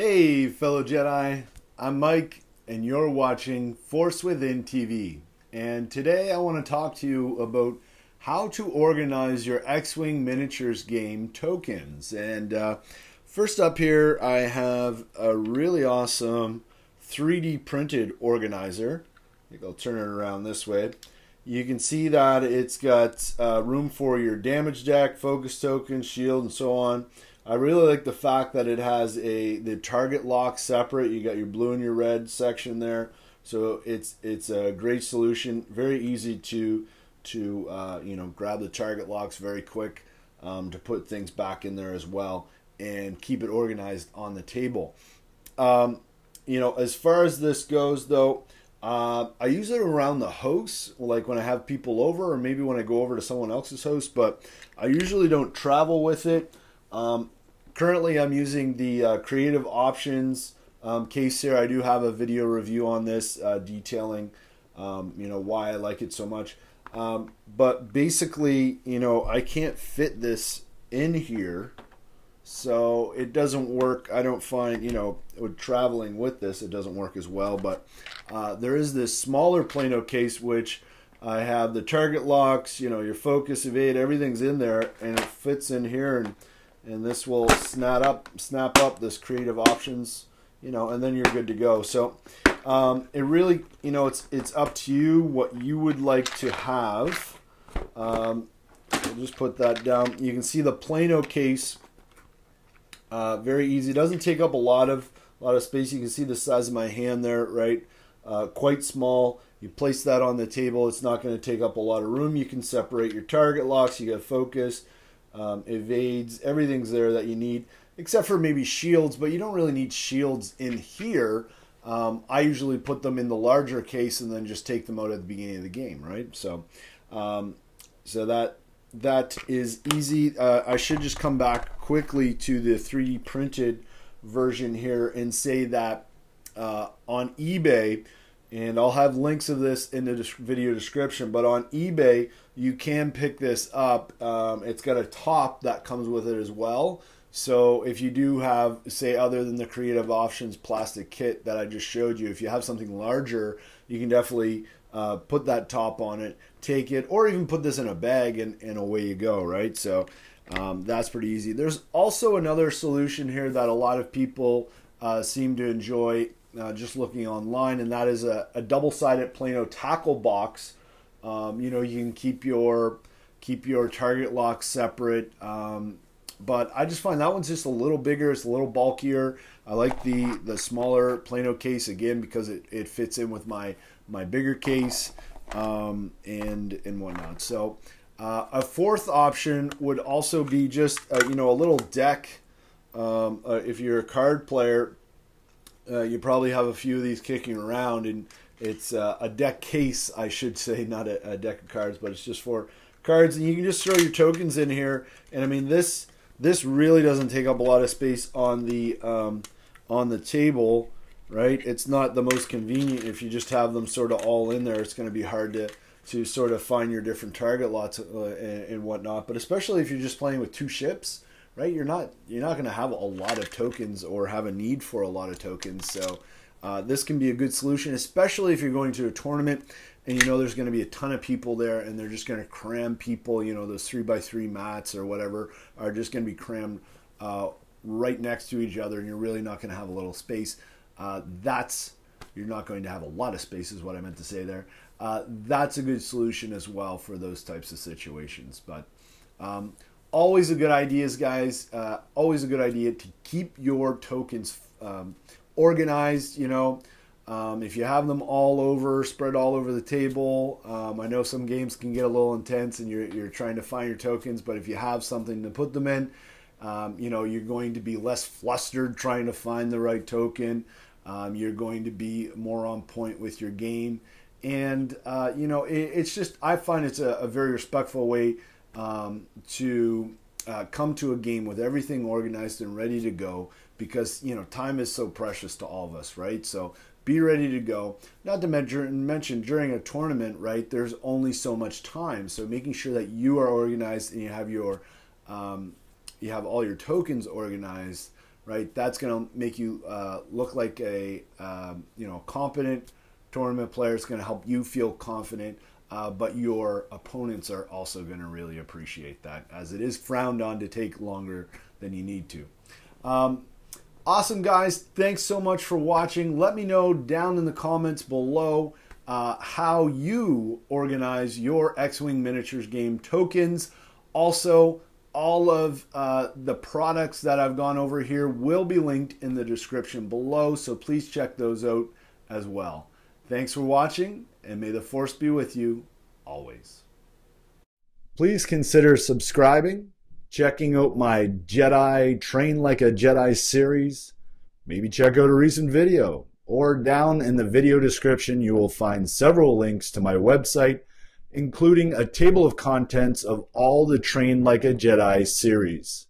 Hey, fellow Jedi. I'm Mike, and you're watching Force Within TV. And today I want to talk to you about how to organize your X Wing miniatures game tokens. And uh, first up here, I have a really awesome 3D printed organizer. I think I'll turn it around this way. You can see that it's got uh, room for your damage deck, focus token, shield, and so on. I really like the fact that it has a the target lock separate. You got your blue and your red section there, so it's it's a great solution. Very easy to to uh, you know grab the target locks very quick um, to put things back in there as well and keep it organized on the table. Um, you know, as far as this goes though. Uh, I use it around the house, like when I have people over, or maybe when I go over to someone else's house. But I usually don't travel with it. Um, currently I'm using the uh, Creative Options um, case here. I do have a video review on this uh, detailing, um, you know, why I like it so much. Um, but basically, you know, I can't fit this in here, so it doesn't work. I don't find, you know, with traveling with this, it doesn't work as well. But uh, there is this smaller Plano case which I have the target locks, you know, your focus, evade, everything's in there, and it fits in here and and this will snap up snap up this creative options you know and then you're good to go. So um, it really you know it's it's up to you what you would like to have. Um, will just put that down. You can see the plano case uh, very easy. It doesn't take up a lot of a lot of space. You can see the size of my hand there right? Uh, quite small. You place that on the table. It's not going to take up a lot of room. You can separate your target locks. You got focus um, evades, everything's there that you need, except for maybe shields, but you don't really need shields in here. Um, I usually put them in the larger case and then just take them out at the beginning of the game, right? So, um, so that that is easy. Uh, I should just come back quickly to the 3D printed version here and say that uh, on eBay, and I'll have links of this in the video description. But on eBay, you can pick this up. Um, it's got a top that comes with it as well. So if you do have, say, other than the Creative Options plastic kit that I just showed you, if you have something larger, you can definitely uh, put that top on it, take it, or even put this in a bag and, and away you go, right? So um, that's pretty easy. There's also another solution here that a lot of people uh, seem to enjoy uh, just looking online, and that is a, a double-sided Plano tackle box. Um, you know, you can keep your keep your target lock separate. Um, but I just find that one's just a little bigger. It's a little bulkier. I like the the smaller Plano case again because it, it fits in with my my bigger case um, and and whatnot. So uh, a fourth option would also be just uh, you know a little deck. Um, uh, if you're a card player, uh, you probably have a few of these kicking around, and it's uh, a deck case, I should say, not a, a, deck of cards, but it's just for cards, and you can just throw your tokens in here. And I mean, this this really doesn't take up a lot of space on the um, on the table, right? It's not the most convenient if you just have them sort of all in there. It's going to be hard to to sort of find your different target locks uh, and, and whatnot. But especially if you're just playing with two ships right? You're not you're not going to have a lot of tokens or have a need for a lot of tokens. So uh, this can be a good solution, especially if you're going to a tournament and you know there's going to be a ton of people there and they're just going to cram people. You know those three by three mats or whatever are just going to be crammed uh, right next to each other, and you're really not going to have a little space. Uh, that's you're not going to have a lot of space, is what I meant to say there. Uh, that's a good solution as well for those types of situations. But um, always a good idea, guys. Uh, always a good idea to keep your tokens um, organized. You know, um, if you have them all over, spread all over the table. Um, I know some games can get a little intense, and you're you're trying to find your tokens. But if you have something to put them in, um, you know you're going to be less flustered trying to find the right token. Um, you're going to be more on point with your game, and uh, you know it, it's just I find it's a, a very respectful way um, to uh, come to a game with everything organized and ready to go because you know time is so precious to all of us, right? So be ready to go. Not to mention, mention during a tournament, right? There's only so much time, so making sure that you are organized and you have your um, you have all your tokens organized, right? That's going to make you uh, look like a um, you know competent tournament player. It's going to help you feel confident. Uh, but your opponents are also going to really appreciate that, as it is frowned on to take longer than you need to. Um, awesome, guys. Thanks so much for watching. Let me know down in the comments below uh, how you organize your X Wing miniatures game tokens. Also, all of uh, the products that I've gone over here will be linked in the description below, so please check those out as well. Thanks for watching, and may the Force be with you always. Please consider subscribing, checking out my Jedi Train Like a Jedi series. Maybe check out a recent video, or down in the video description, you will find several links to my website including a table of contents of all the Train Like a Jedi series.